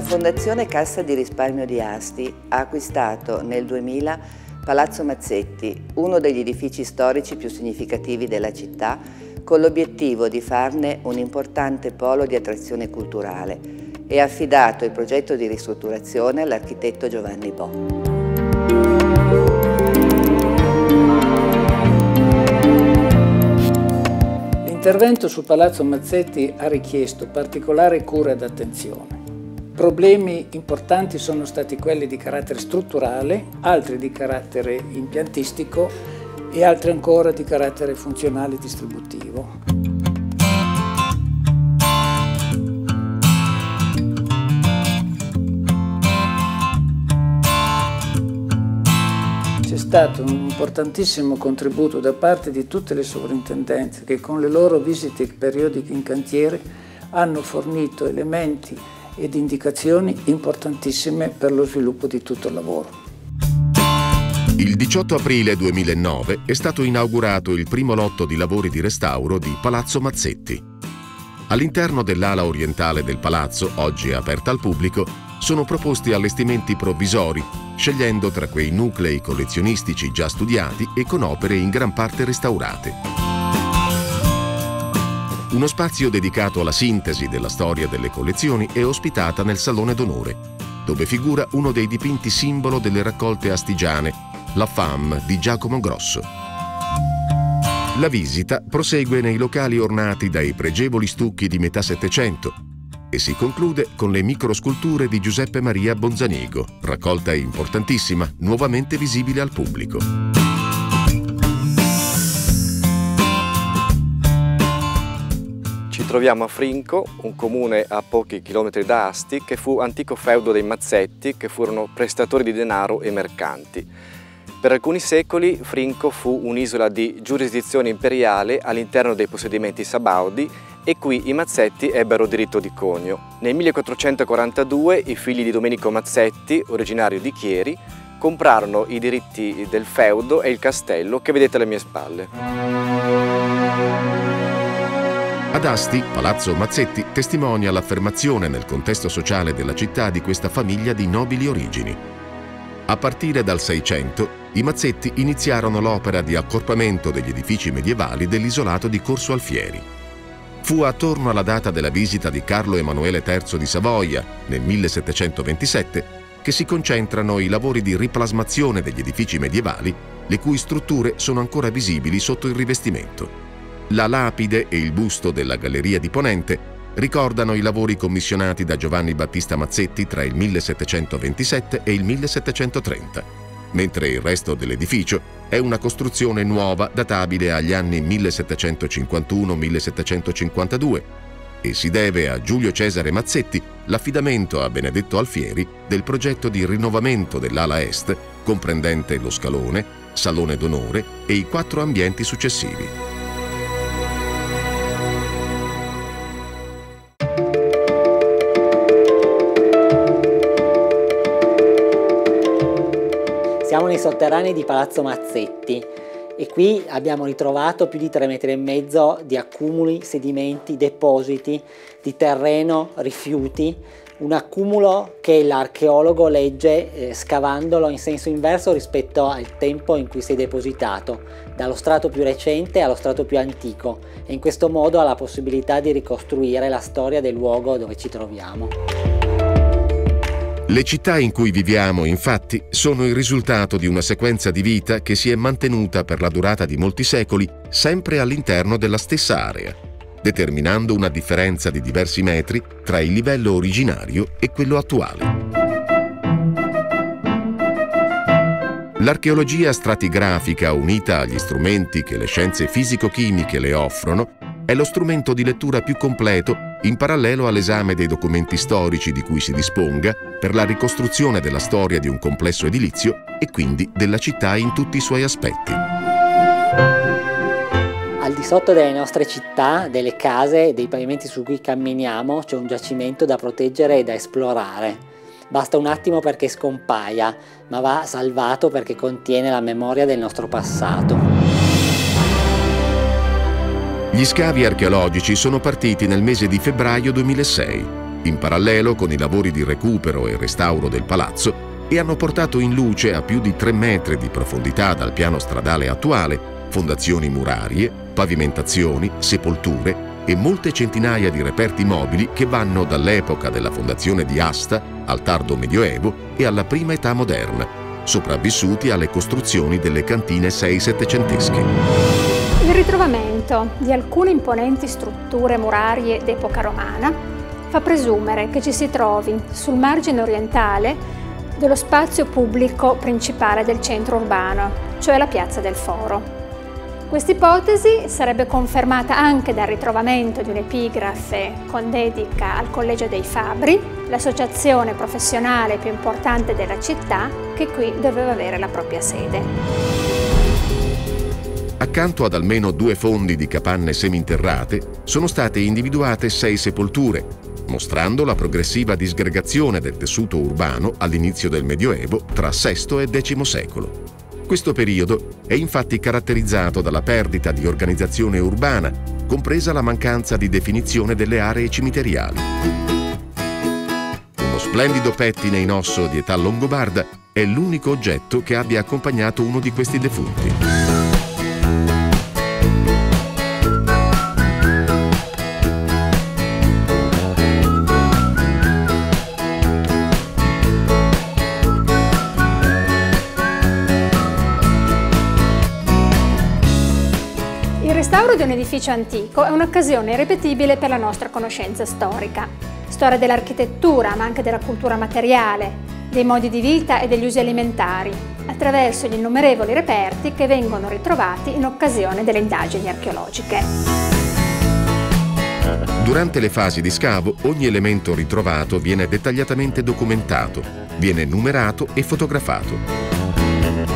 Fondazione Cassa di Risparmio di Asti ha acquistato nel 2000 Palazzo Mazzetti, uno degli edifici storici più significativi della città, con l'obiettivo di farne un importante polo di attrazione culturale e ha affidato il progetto di ristrutturazione all'architetto Giovanni Bo. L'intervento su Palazzo Mazzetti ha richiesto particolare cura ed attenzione. Problemi importanti sono stati quelli di carattere strutturale, altri di carattere impiantistico e altri ancora di carattere funzionale e distributivo. C'è stato un importantissimo contributo da parte di tutte le sovrintendenze che con le loro visite periodiche in cantiere hanno fornito elementi ed indicazioni importantissime per lo sviluppo di tutto il lavoro. Il 18 aprile 2009 è stato inaugurato il primo lotto di lavori di restauro di Palazzo Mazzetti. All'interno dell'ala orientale del palazzo, oggi aperta al pubblico, sono proposti allestimenti provvisori, scegliendo tra quei nuclei collezionistici già studiati e con opere in gran parte restaurate. Uno spazio dedicato alla sintesi della storia delle collezioni è ospitata nel Salone d'Onore, dove figura uno dei dipinti simbolo delle raccolte astigiane, la Femme di Giacomo Grosso. La visita prosegue nei locali ornati dai pregevoli stucchi di metà Settecento e si conclude con le microsculture di Giuseppe Maria Bonzanigo, raccolta importantissima, nuovamente visibile al pubblico. Troviamo a Frinco, un comune a pochi chilometri da Asti, che fu antico feudo dei Mazzetti, che furono prestatori di denaro e mercanti. Per alcuni secoli Frinco fu un'isola di giurisdizione imperiale all'interno dei possedimenti sabaudi e qui i Mazzetti ebbero diritto di conio. Nel 1442 i figli di Domenico Mazzetti, originario di Chieri, comprarono i diritti del feudo e il castello che vedete alle mie spalle. Ad Asti, Palazzo Mazzetti testimonia l'affermazione nel contesto sociale della città di questa famiglia di nobili origini. A partire dal Seicento, i Mazzetti iniziarono l'opera di accorpamento degli edifici medievali dell'isolato di Corso Alfieri. Fu attorno alla data della visita di Carlo Emanuele III di Savoia, nel 1727, che si concentrano i lavori di riplasmazione degli edifici medievali, le cui strutture sono ancora visibili sotto il rivestimento. La lapide e il busto della Galleria di Ponente ricordano i lavori commissionati da Giovanni Battista Mazzetti tra il 1727 e il 1730, mentre il resto dell'edificio è una costruzione nuova databile agli anni 1751-1752 e si deve a Giulio Cesare Mazzetti l'affidamento a Benedetto Alfieri del progetto di rinnovamento dell'ala est, comprendente lo scalone, salone d'onore e i quattro ambienti successivi. Sotterranei di Palazzo Mazzetti e qui abbiamo ritrovato più di 3 metri di accumuli, sedimenti, depositi di terreno, rifiuti, un accumulo che l'archeologo legge eh, scavandolo in senso inverso rispetto al tempo in cui si è depositato, dallo strato più recente allo strato più antico e in questo modo ha la possibilità di ricostruire la storia del luogo dove ci troviamo. Le città in cui viviamo, infatti, sono il risultato di una sequenza di vita che si è mantenuta per la durata di molti secoli sempre all'interno della stessa area, determinando una differenza di diversi metri tra il livello originario e quello attuale. L'archeologia stratigrafica unita agli strumenti che le scienze fisico-chimiche le offrono è lo strumento di lettura più completo in parallelo all'esame dei documenti storici di cui si disponga per la ricostruzione della storia di un complesso edilizio e quindi della città in tutti i suoi aspetti. Al di sotto delle nostre città, delle case e dei pavimenti su cui camminiamo c'è un giacimento da proteggere e da esplorare. Basta un attimo perché scompaia, ma va salvato perché contiene la memoria del nostro passato. Gli scavi archeologici sono partiti nel mese di febbraio 2006. in parallelo con i lavori di recupero e restauro del palazzo, e hanno portato in luce a più di 3 metri di profondità dal piano stradale attuale fondazioni murarie, pavimentazioni, sepolture e molte centinaia di reperti mobili che vanno dall'epoca della fondazione di Asta al tardo medioevo e alla prima età moderna, sopravvissuti alle costruzioni delle cantine sei-settecentesche. Il ritrovamento di alcune imponenti strutture murarie d'epoca romana fa presumere che ci si trovi sul margine orientale dello spazio pubblico principale del centro urbano, cioè la piazza del Foro. Questa ipotesi sarebbe confermata anche dal ritrovamento di un'epigrafe con dedica al Collegio dei Fabbri, l'associazione professionale più importante della città, che qui doveva avere la propria sede. Accanto ad almeno due fondi di capanne seminterrate sono state individuate sei sepolture, mostrando la progressiva disgregazione del tessuto urbano all'inizio del Medioevo tra VI e X secolo. Questo periodo è infatti caratterizzato dalla perdita di organizzazione urbana, compresa la mancanza di definizione delle aree cimiteriali. Uno splendido pettine in osso di età longobarda è l'unico oggetto che abbia accompagnato uno di questi defunti. Restauro di un edificio antico è un'occasione irripetibile per la nostra conoscenza storica. Storia dell'architettura, ma anche della cultura materiale, dei modi di vita e degli usi alimentari, attraverso gli innumerevoli reperti che vengono ritrovati in occasione delle indagini archeologiche. Durante le fasi di scavo, ogni elemento ritrovato viene dettagliatamente documentato, viene numerato e fotografato.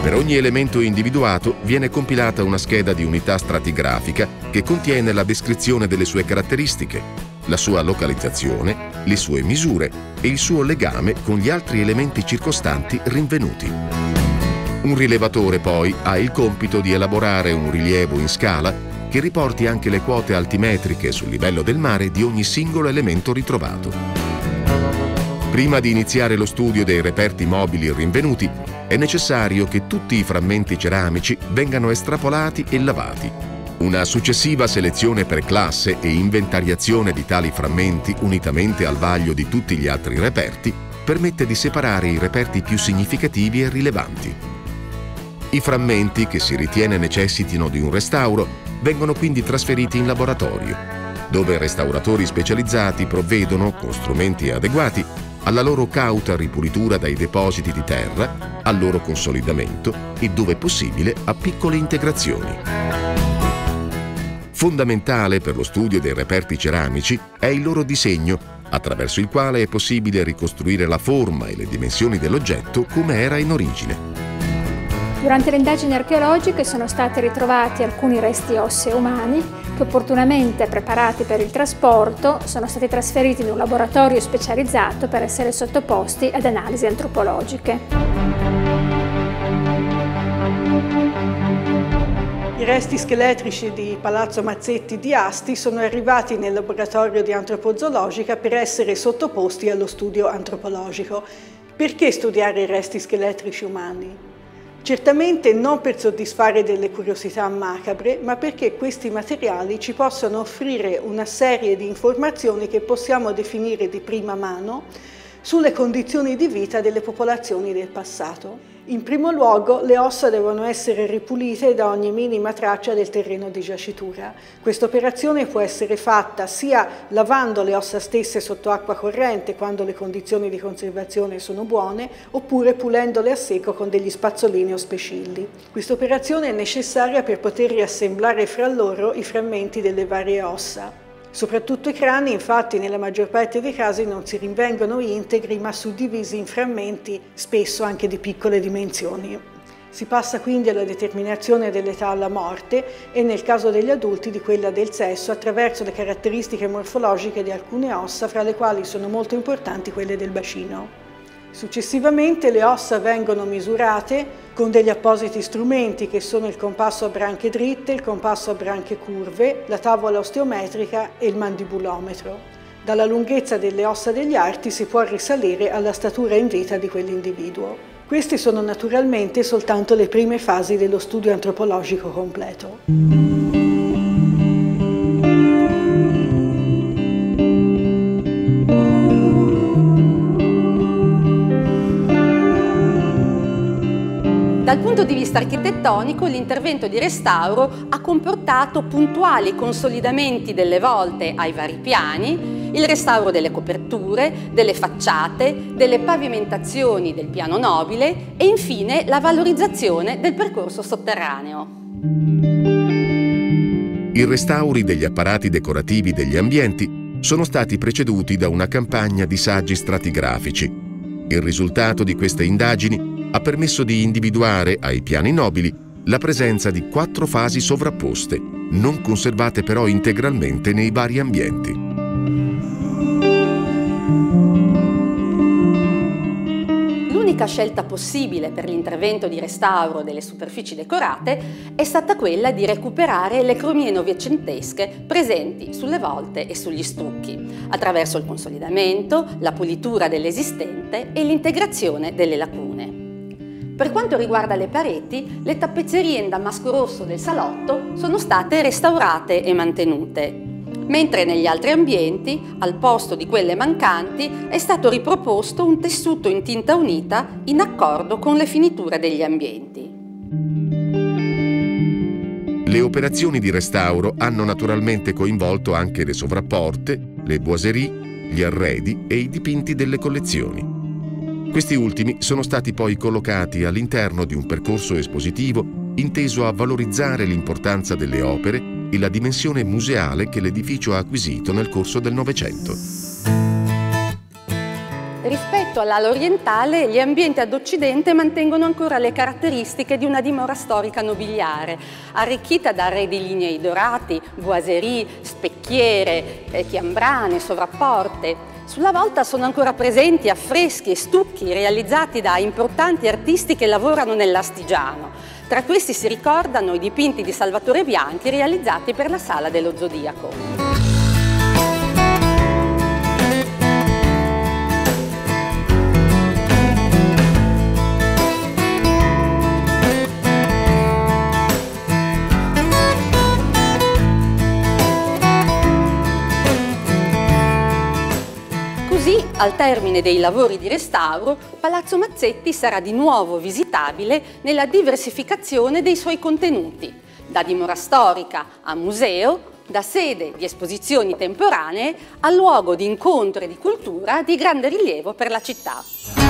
Per ogni elemento individuato viene compilata una scheda di unità stratigrafica che contiene la descrizione delle sue caratteristiche, la sua localizzazione, le sue misure e il suo legame con gli altri elementi circostanti rinvenuti. Un rilevatore poi ha il compito di elaborare un rilievo in scala che riporti anche le quote altimetriche sul livello del mare di ogni singolo elemento ritrovato. Prima di iniziare lo studio dei reperti mobili rinvenuti, è necessario che tutti i frammenti ceramici vengano estrapolati e lavati. Una successiva selezione per classe e inventariazione di tali frammenti unitamente al vaglio di tutti gli altri reperti permette di separare i reperti più significativi e rilevanti. I frammenti che si ritiene necessitino di un restauro vengono quindi trasferiti in laboratorio, dove restauratori specializzati provvedono, con strumenti adeguati, alla loro cauta ripulitura dai depositi di terra, al loro consolidamento e, dove possibile, a piccole integrazioni. Fondamentale per lo studio dei reperti ceramici è il loro disegno, attraverso il quale è possibile ricostruire la forma e le dimensioni dell'oggetto come era in origine. Durante le indagini archeologiche sono stati ritrovati alcuni resti ossei umani che opportunamente preparati per il trasporto sono stati trasferiti in un laboratorio specializzato per essere sottoposti ad analisi antropologiche. I resti scheletrici di Palazzo Mazzetti di Asti sono arrivati nel laboratorio di antropozoologica per essere sottoposti allo studio antropologico. Perché studiare i resti scheletrici umani? Certamente non per soddisfare delle curiosità macabre, ma perché questi materiali ci possono offrire una serie di informazioni che possiamo definire di prima mano sulle condizioni di vita delle popolazioni del passato. In primo luogo le ossa devono essere ripulite da ogni minima traccia del terreno di giacitura. Questa operazione può essere fatta sia lavando le ossa stesse sotto acqua corrente quando le condizioni di conservazione sono buone, oppure pulendole a secco con degli spazzolini o specilli. Questa operazione è necessaria per poter riassemblare fra loro i frammenti delle varie ossa. Soprattutto i crani, infatti, nella maggior parte dei casi non si rinvengono integri, ma suddivisi in frammenti, spesso anche di piccole dimensioni. Si passa quindi alla determinazione dell'età alla morte e nel caso degli adulti di quella del sesso attraverso le caratteristiche morfologiche di alcune ossa, fra le quali sono molto importanti quelle del bacino. Successivamente le ossa vengono misurate con degli appositi strumenti che sono il compasso a branche dritte, il compasso a branche curve, la tavola osteometrica e il mandibulometro. Dalla lunghezza delle ossa degli arti si può risalire alla statura in vita di quell'individuo. Queste sono naturalmente soltanto le prime fasi dello studio antropologico completo. Dal punto di vista architettonico l'intervento di restauro ha comportato puntuali consolidamenti delle volte ai vari piani, il restauro delle coperture, delle facciate, delle pavimentazioni del piano nobile e infine la valorizzazione del percorso sotterraneo. I restauri degli apparati decorativi degli ambienti sono stati preceduti da una campagna di saggi stratigrafici. Il risultato di queste indagini ha permesso di individuare ai piani nobili la presenza di quattro fasi sovrapposte, non conservate però integralmente nei vari ambienti. L'unica scelta possibile per l'intervento di restauro delle superfici decorate è stata quella di recuperare le cromie novecentesche presenti sulle volte e sugli stucchi, attraverso il consolidamento, la pulitura dell'esistente e l'integrazione delle lacune. Per quanto riguarda le pareti, le tappezzerie in damasco rosso del salotto sono state restaurate e mantenute, mentre negli altri ambienti, al posto di quelle mancanti, è stato riproposto un tessuto in tinta unita in accordo con le finiture degli ambienti. Le operazioni di restauro hanno naturalmente coinvolto anche le sovrapporte, le boiserie, gli arredi e i dipinti delle collezioni. Questi ultimi sono stati poi collocati all'interno di un percorso espositivo inteso a valorizzare l'importanza delle opere e la dimensione museale che l'edificio ha acquisito nel corso del Novecento. Rispetto all'ala orientale, gli ambienti ad occidente mantengono ancora le caratteristiche di una dimora storica nobiliare, arricchita da arredi lignei dorati, boiserie, specchiere, eh, chiambrane, sovrapporte. Sulla volta sono ancora presenti affreschi e stucchi realizzati da importanti artisti che lavorano nell'Astigiano. Tra questi si ricordano i dipinti di Salvatore Bianchi realizzati per la Sala dello Zodiaco. Al termine dei lavori di restauro, Palazzo Mazzetti sarà di nuovo visitabile nella diversificazione dei suoi contenuti, da dimora storica a museo, da sede di esposizioni temporanee a luogo di incontro e di cultura di grande rilievo per la città.